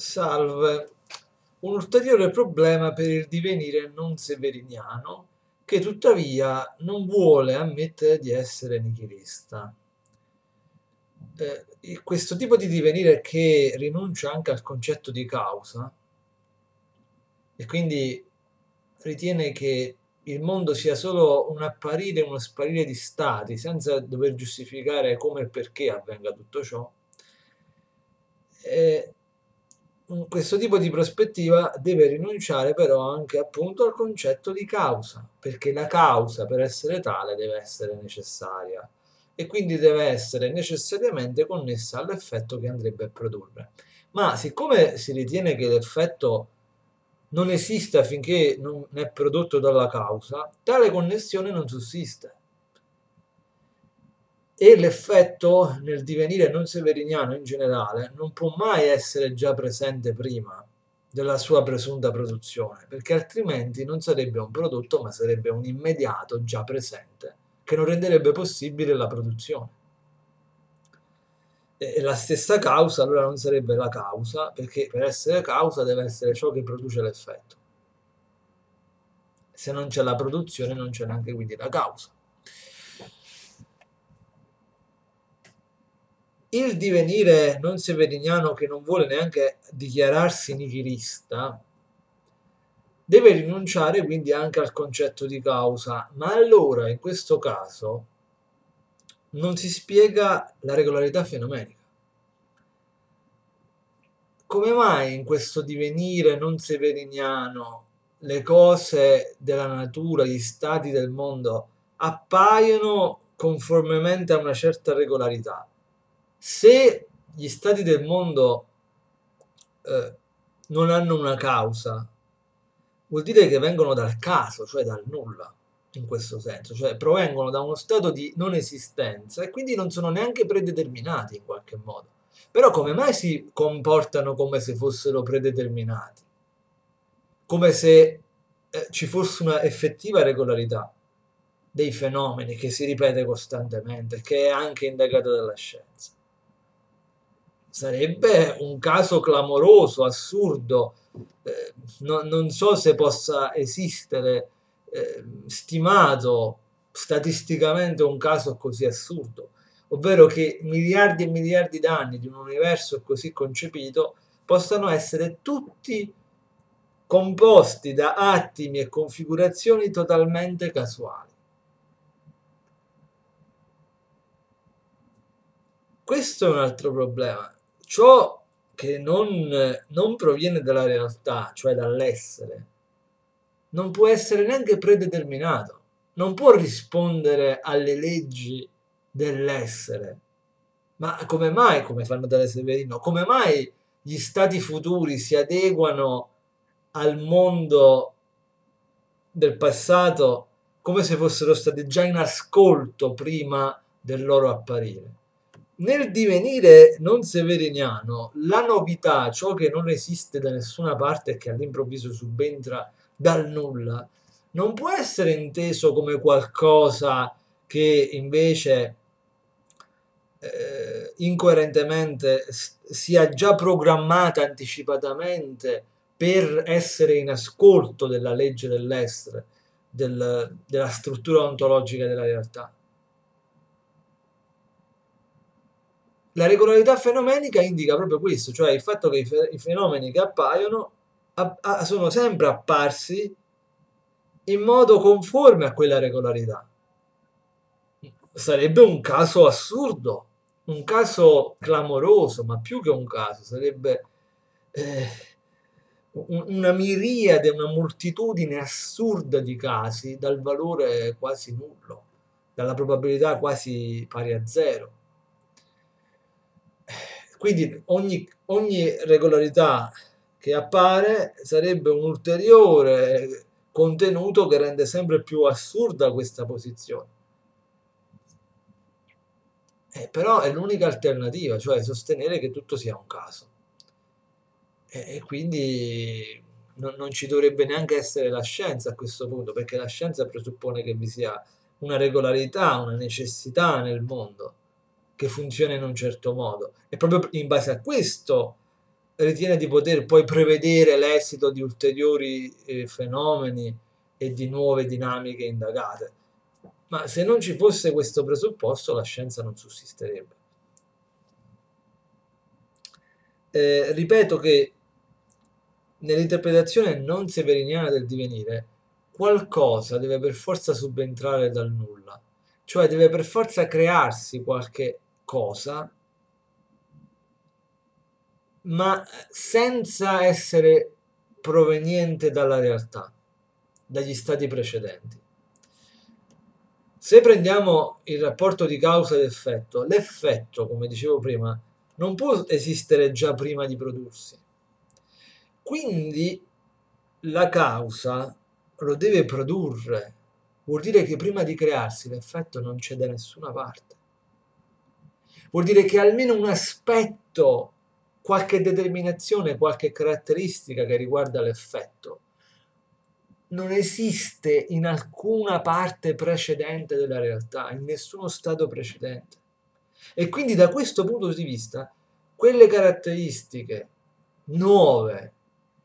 Salve. Un ulteriore problema per il divenire non severiniano, che tuttavia non vuole ammettere di essere nichilista. Eh, questo tipo di divenire che rinuncia anche al concetto di causa e quindi ritiene che il mondo sia solo un apparire e uno sparire di stati senza dover giustificare come e perché avvenga tutto ciò. Eh, questo tipo di prospettiva deve rinunciare però anche appunto al concetto di causa, perché la causa per essere tale deve essere necessaria e quindi deve essere necessariamente connessa all'effetto che andrebbe a produrre. Ma siccome si ritiene che l'effetto non esista finché non è prodotto dalla causa, tale connessione non sussiste e l'effetto nel divenire non severiniano in generale non può mai essere già presente prima della sua presunta produzione, perché altrimenti non sarebbe un prodotto ma sarebbe un immediato già presente che non renderebbe possibile la produzione. E la stessa causa allora non sarebbe la causa, perché per essere causa deve essere ciò che produce l'effetto. Se non c'è la produzione non c'è neanche quindi la causa. Il divenire non severiniano che non vuole neanche dichiararsi nichilista deve rinunciare quindi anche al concetto di causa, ma allora in questo caso non si spiega la regolarità fenomenica. Come mai in questo divenire non severiniano le cose della natura, gli stati del mondo appaiono conformemente a una certa regolarità? Se gli stati del mondo eh, non hanno una causa, vuol dire che vengono dal caso, cioè dal nulla, in questo senso, cioè provengono da uno stato di non esistenza e quindi non sono neanche predeterminati in qualche modo. Però come mai si comportano come se fossero predeterminati? Come se eh, ci fosse una effettiva regolarità dei fenomeni che si ripete costantemente, che è anche indagata dalla scienza sarebbe un caso clamoroso, assurdo. Eh, no, non so se possa esistere eh, stimato statisticamente un caso così assurdo, ovvero che miliardi e miliardi d'anni di un universo così concepito possano essere tutti composti da attimi e configurazioni totalmente casuali. Questo è un altro problema ciò che non, non proviene dalla realtà, cioè dall'essere, non può essere neanche predeterminato, non può rispondere alle leggi dell'essere. Ma come mai, come fanno Tale Severino, come mai gli stati futuri si adeguano al mondo del passato come se fossero stati già in ascolto prima del loro apparire? Nel divenire non severiniano, la novità, ciò che non esiste da nessuna parte e che all'improvviso subentra dal nulla, non può essere inteso come qualcosa che invece eh, incoerentemente sia già programmata anticipatamente per essere in ascolto della legge dell'essere, del, della struttura ontologica della realtà. La regolarità fenomenica indica proprio questo, cioè il fatto che i, fe- i fenomeni che appaiono a- a- sono sempre apparsi in modo conforme a quella regolarità. Sarebbe un caso assurdo, un caso clamoroso, ma più che un caso, sarebbe eh, una miriade, una moltitudine assurda di casi dal valore quasi nullo, dalla probabilità quasi pari a zero. Quindi ogni, ogni regolarità che appare sarebbe un ulteriore contenuto che rende sempre più assurda questa posizione. Eh, però è l'unica alternativa, cioè sostenere che tutto sia un caso. E, e quindi non, non, ci dovrebbe neanche essere la scienza a questo punto, perché la scienza presuppone che vi sia una regolarità, una necessità nel mondo che funziona in un certo modo. E proprio in base a questo ritiene di poter poi prevedere l'esito di ulteriori eh, fenomeni e di nuove dinamiche indagate. Ma se non ci fosse questo presupposto, la scienza non sussisterebbe. Eh, ripeto che nell'interpretazione non severiniana del divenire, qualcosa deve per forza subentrare dal nulla, cioè deve per forza crearsi qualche cosa, ma senza essere proveniente dalla realtà, dagli stati precedenti. Se prendiamo il rapporto di causa ed effetto, l'effetto, come dicevo prima, non può esistere già prima di prodursi. Quindi la causa lo deve produrre. Vuol dire che prima di crearsi l'effetto non c'è da nessuna parte. Vuol dire che almeno un aspetto, qualche determinazione, qualche caratteristica che riguarda l'effetto non esiste in alcuna parte precedente della realtà, in nessuno stato precedente. E quindi da questo punto di vista, quelle caratteristiche nuove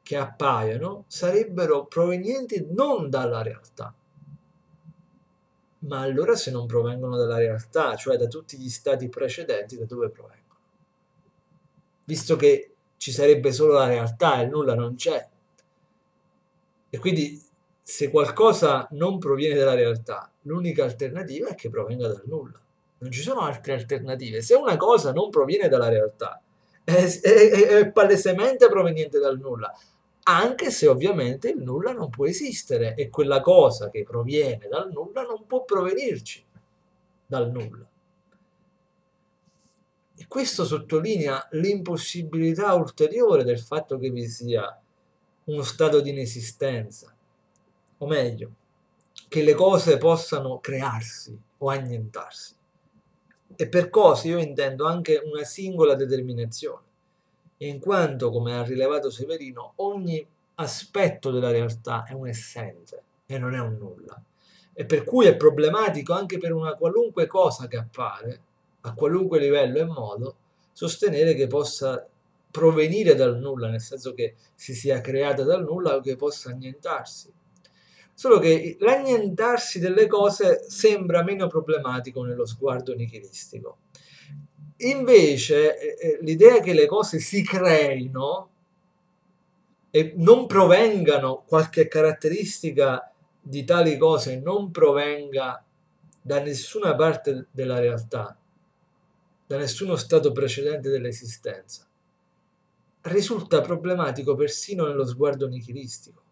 che appaiono sarebbero provenienti non dalla realtà. Ma allora se non provengono dalla realtà, cioè da tutti gli stati precedenti, da dove provengono? Visto che ci sarebbe solo la realtà e nulla non c'è. E quindi se qualcosa non proviene dalla realtà, l'unica alternativa è che provenga dal nulla. Non ci sono altre alternative. Se una cosa non proviene dalla realtà, è, è, è palesemente proveniente dal nulla anche se ovviamente il nulla non può esistere e quella cosa che proviene dal nulla non può provenirci dal nulla. E questo sottolinea l'impossibilità ulteriore del fatto che vi sia uno stato di inesistenza, o meglio, che le cose possano crearsi o annientarsi. E per cose io intendo anche una singola determinazione in quanto, come ha rilevato Severino, ogni aspetto della realtà è un essente e non è un nulla. E per cui è problematico anche per una qualunque cosa che appare, a qualunque livello e modo, sostenere che possa provenire dal nulla, nel senso che si sia creata dal nulla o che possa annientarsi. Solo che l'annientarsi delle cose sembra meno problematico nello sguardo nichilistico. Invece eh, eh, l'idea che le cose si creino e non provengano qualche caratteristica di tali cose, non provenga da nessuna parte della realtà, da nessuno stato precedente dell'esistenza, risulta problematico persino nello sguardo nichilistico,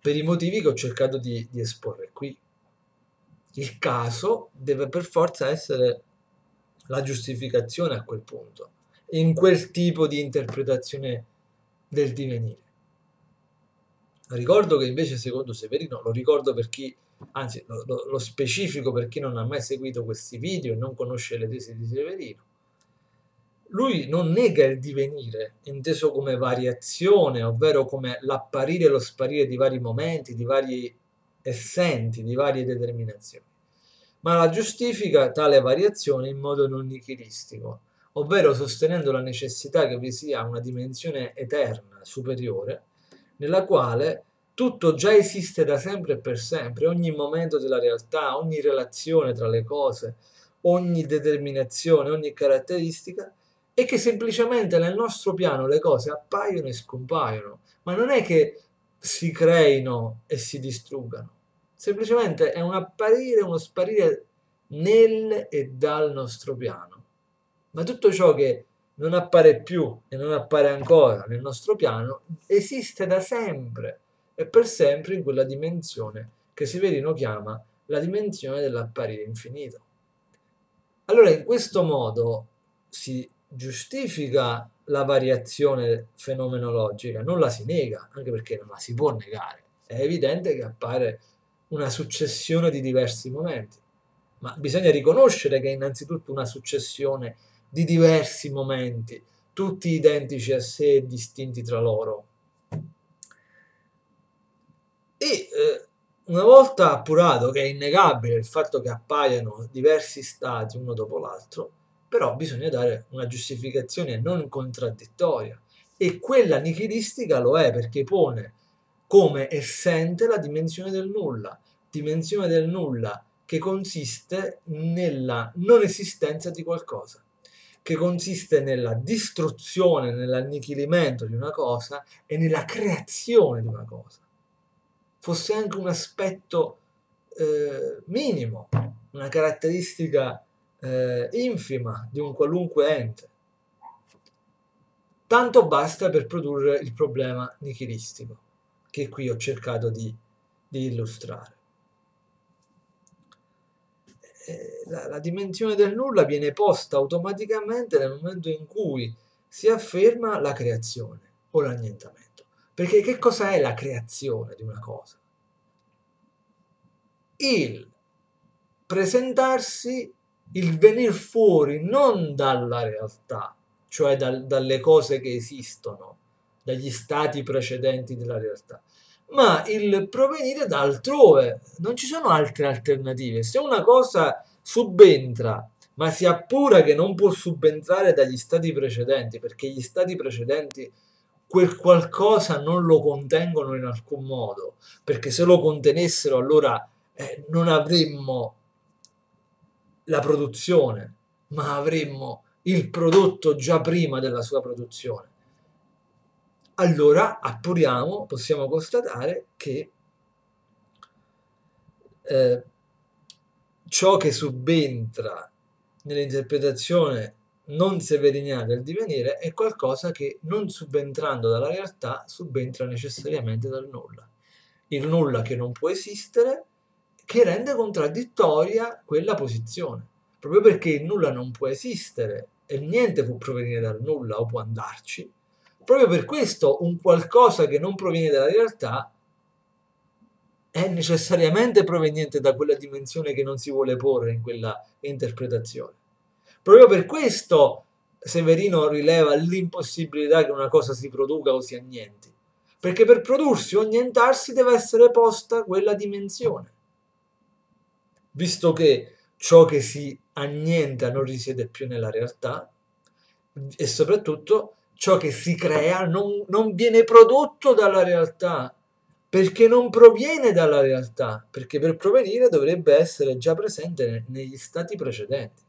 per i motivi che ho cercato di, di esporre qui. Il caso deve per forza essere la giustificazione a quel punto, in quel tipo di interpretazione del divenire. Ricordo che invece secondo Severino, lo ricordo per chi, anzi lo, lo, lo specifico per chi non ha mai seguito questi video e non conosce le tesi di Severino, lui non nega il divenire, inteso come variazione, ovvero come l'apparire e lo sparire di vari momenti, di vari essenti, di varie determinazioni ma la giustifica tale variazione in modo non nichilistico, ovvero sostenendo la necessità che vi sia una dimensione eterna, superiore, nella quale tutto già esiste da sempre e per sempre, ogni momento della realtà, ogni relazione tra le cose, ogni determinazione, ogni caratteristica, e che semplicemente nel nostro piano le cose appaiono e scompaiono, ma non è che si creino e si distruggano semplicemente è un apparire, uno sparire nel e dal nostro piano. Ma tutto ciò che non appare più e non appare ancora nel nostro piano esiste da sempre e per sempre in quella dimensione che Severino chiama la dimensione dell'apparire infinito. Allora in questo modo si giustifica la variazione fenomenologica, non la si nega, anche perché non la si può negare. È evidente che appare una successione di diversi momenti, ma bisogna riconoscere che è innanzitutto una successione di diversi momenti, tutti identici a sé e distinti tra loro. E eh, una volta appurato che è innegabile il fatto che appaiano diversi stati uno dopo l'altro, però bisogna dare una giustificazione non contraddittoria e quella nichilistica lo è perché pone come essente la dimensione del nulla, dimensione del nulla che consiste nella non esistenza di qualcosa, che consiste nella distruzione, nell'annichilimento di una cosa e nella creazione di una cosa. Fosse anche un aspetto eh, minimo, una caratteristica eh, infima di un qualunque ente. Tanto basta per produrre il problema nichilistico che qui ho cercato di, di illustrare. Eh, la, la, dimensione del nulla viene posta automaticamente nel momento in cui si afferma la creazione o l'annientamento. Perché che cosa è la creazione di una cosa? Il presentarsi, il venire fuori non dalla realtà, cioè dal, dalle cose che esistono, dagli stati precedenti della realtà, ma il provenire da altrove. Non ci sono altre alternative. Se una cosa subentra, ma si appura che non può subentrare dagli stati precedenti, perché gli stati precedenti quel qualcosa non lo contengono in alcun modo, perché se lo contenessero allora eh, non avremmo la produzione, ma avremmo il prodotto già prima della sua produzione allora appuriamo, possiamo constatare che eh, ciò che subentra nell'interpretazione non severiniana del divenire è qualcosa che non subentrando dalla realtà subentra necessariamente dal nulla. Il nulla che non può esistere, che rende contraddittoria quella posizione. Proprio perché il nulla non può esistere e niente può provenire dal nulla o può andarci, Proprio per questo un qualcosa che non proviene dalla realtà è necessariamente proveniente da quella dimensione che non si vuole porre in quella interpretazione. Proprio per questo Severino rileva l'impossibilità che una cosa si produca o si annienti, perché per prodursi o annientarsi deve essere posta quella dimensione. Visto che ciò che si annienta non risiede più nella realtà e soprattutto ciò che si crea non, non viene prodotto dalla realtà, perché non proviene dalla realtà, perché per provenire dovrebbe essere già presente negli stati precedenti.